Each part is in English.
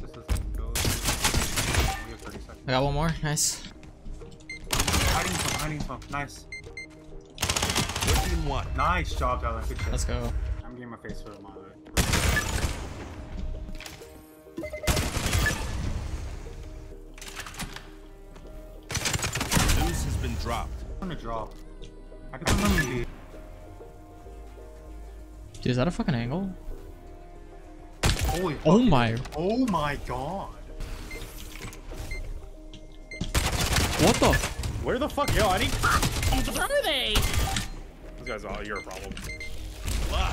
fuck this doesn't go. We have 30 seconds. I got one more. Nice. Hiding some, hiding some. Nice. 13 1. Nice job, Tyler. Good shit. Let's go. I'm getting my face for a moment. Zeus has been dropped. I'm gonna drop. I can put them in B. Dude, is that a fucking angle? Holy Oh fuck. my. Oh my god. What the? Where the fuck? Yo, I need. What are they? These guys are your problem. Wow.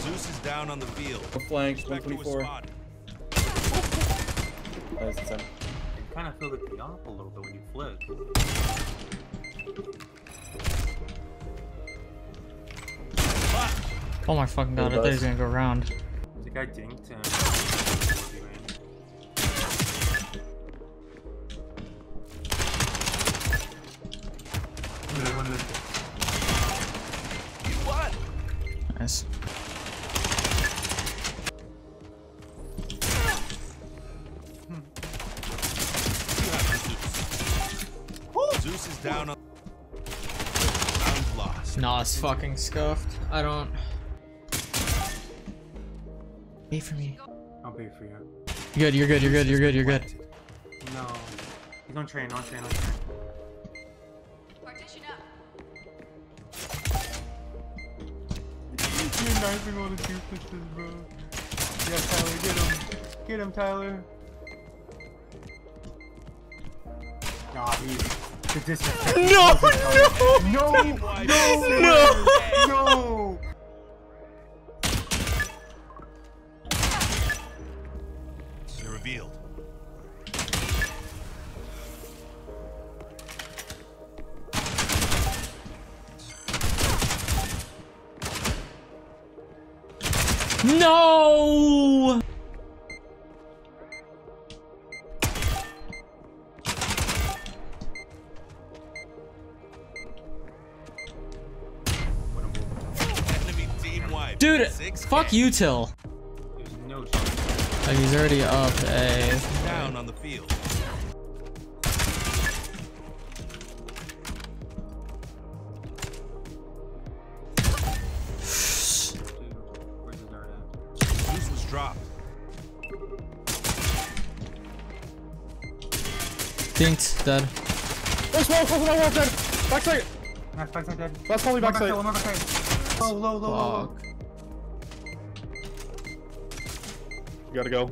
Zeus is down on the field. Flanks, Spectre was 124. spotted. Nice, it's. You kind of feel the up a little bit when you flick. Oh my fucking god! I thought he was gonna go around. The guy dinked him. Nice. You have the Zeus. Zeus is down on. Round lost. Nah, it's fucking scuffed. I don't. Wait for me. I'll pay for you. You're good. You're good. You're good. You're good. You're good. No. He's on train, on train, on train. Partition up. You're knifing all the two pistons, bro. Yeah, Tyler, get him. Get him, Tyler. Nah, he's the disrespect. No, No, no, No. no. They're No! Enemy team wiped. Dude, fuck you, Till. There's no. Oh, he's already up. Eh? A. Down on the field. Dinked. Dead. Oh, small, small, small, dead. Backside. Nice, backside dead. Last volley, One backside. backside, one more backside. Low, low, low, low, low. Fuck. You gotta go.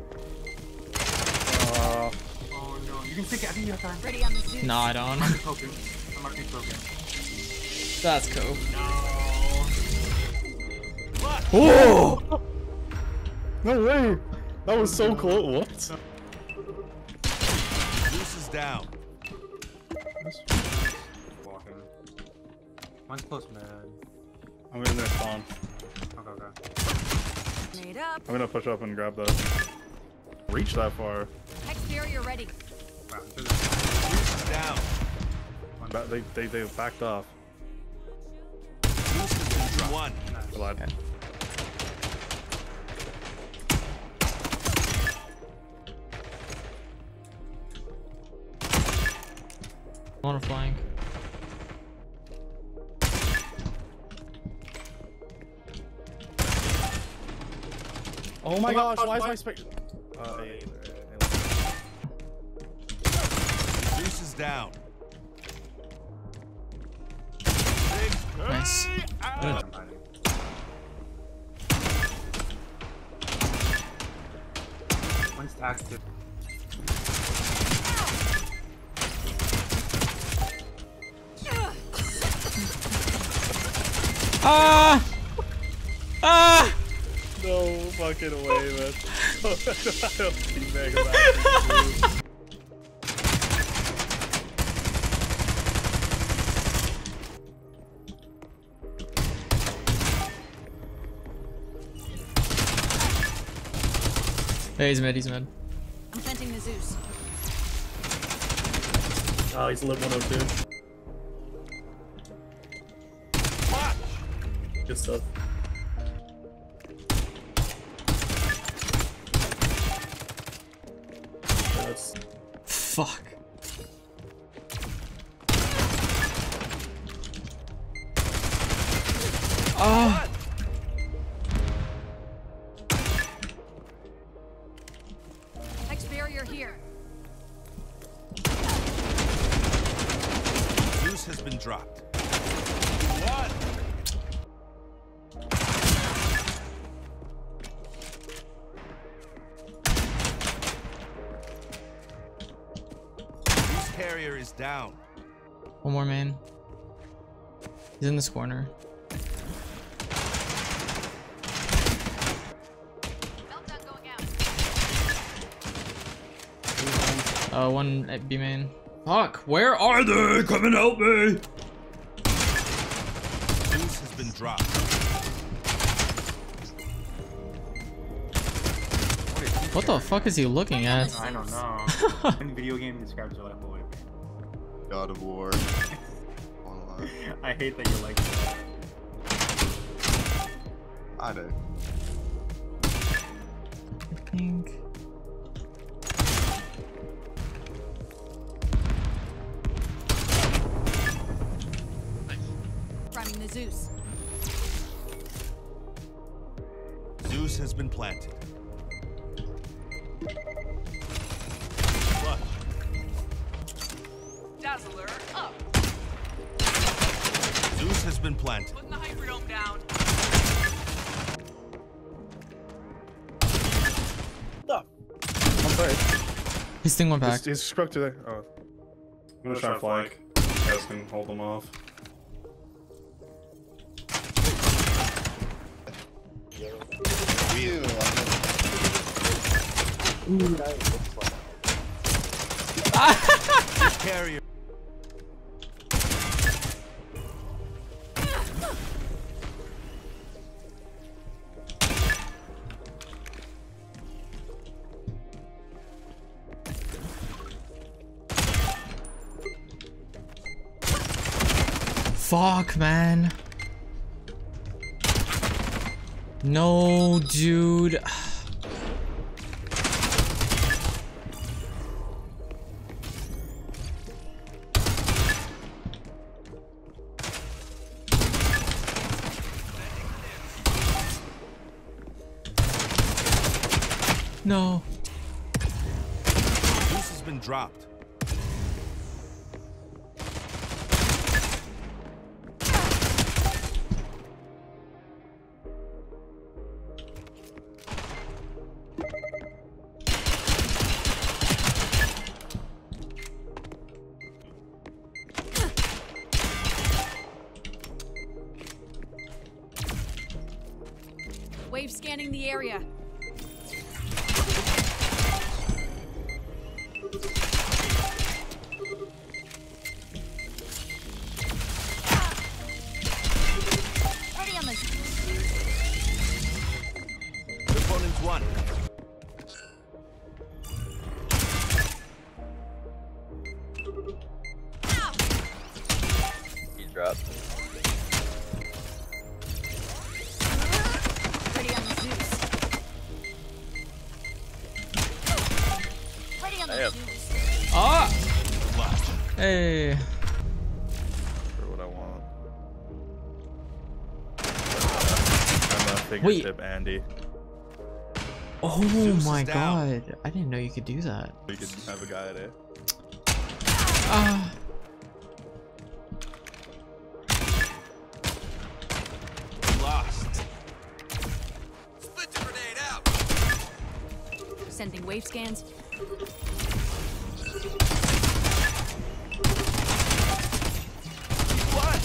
Uh, Oh no, you can stick it. I think you have time. Ready on the Zeus. No, I don't. I'm poking. I'm marking poking. That's cool. What? Oh! no way. That was so close. What? Zeus is down. Walking. One's close, man. I'm in there spawn. Okay, okay. Made up. I'm gonna push up and grab the. Reach that far. Exterior ready. Wow, this is- down. Ba- They they they backed off. Zeus has been. One. Glad. On a flank. Oh my gosh! Why is my spec? Uh, Zeus is down. Nice. Good. I'm. One's tagged Ah! Ah! no fucking way, man. I don't teabag about Hey, he's mid. He's mid. I'm planting the Zeus. Oh, he's lit 102. Good stuff. That's Fuck. Ah. Hex barrier here. Zeus has been dropped. What? Down. One more man. He's in this corner. Meltdown going out. Uh, one at B main. Fuck, where are they? Come and help me! Zeus has been dropped. What the fuck is he looking at? I don't know. When video game describes your life, what would it be? God of War. Online. I hate that you like that. I do. I think. Priming the Zeus. Zeus has been planted. Dazzler up. Zeus has been planted. Putting the Hyperdome down. I'm sorry. He's thing one back. He's, he's scrubbed to there. Oh. I'm gonna try and flank. You guys can hold them off. Ew, Carrier. Fuck, man. No, dude. No. Zeus has been dropped. Scanning the area. Damn. Zeus. Ah! Hey. For what I want. I'm a Wait. fingertip Andy. Oh Zeus my god. I didn't know you could do that. We could have a guy there. Ah. Lost. Split the grenade out. Sending wave scans. What?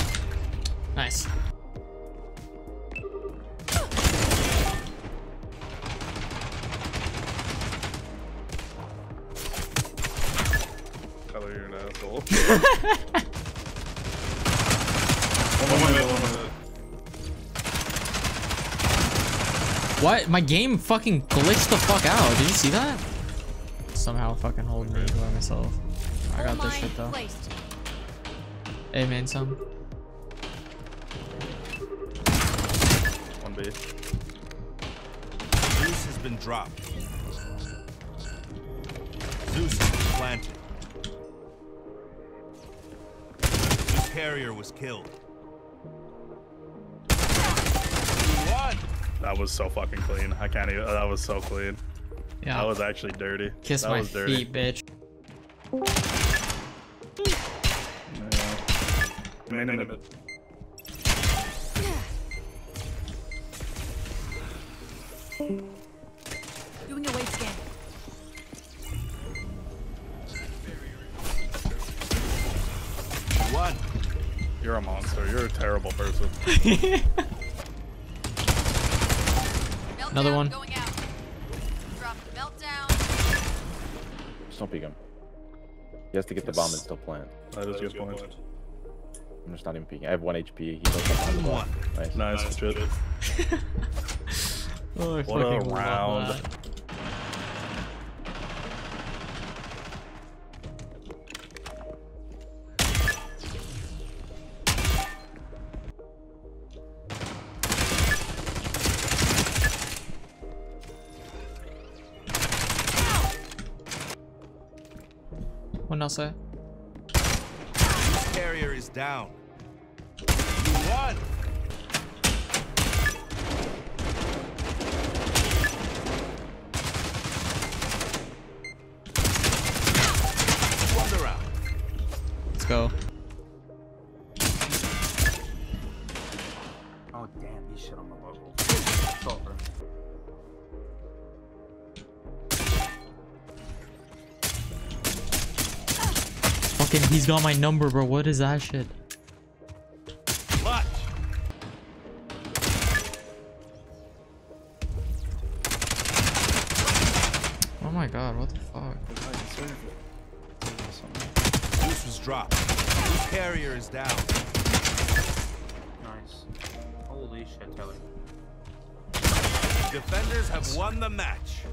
Nice. Tyler, you're an asshole. One minute, one minute. What? My game fucking glitched the fuck out. Did you see that? Somehow fucking holding me by myself. I got this shit though. Placed. Hey, man, some. B. Zeus has been dropped. Zeus has been planted. Zeus carrier was killed. That was so fucking clean. I can't even. That was so clean. Yeah. That was actually dirty. Kiss that my was dirty. feet, bitch. Yeah. Main and mid. Doing a wave scan. One. You're a monster. You're a terrible person. Another Meltdown one. Going out. Drop the meltdown. Just don't peek him. He has to get the bomb and still plant. That is a good point. I'm just not even peeking. I have one HP. He goes up on the wall. Nice. Nice, shit. Oh, I What a fucking love round. Else say? Carrier is down. He's got my number, bro. What is that shit? Clutch. Oh my god, what the fuck? Zeus was dropped. Zeus carrier is down. Nice. Holy shit, Taylor. Defenders have won the match.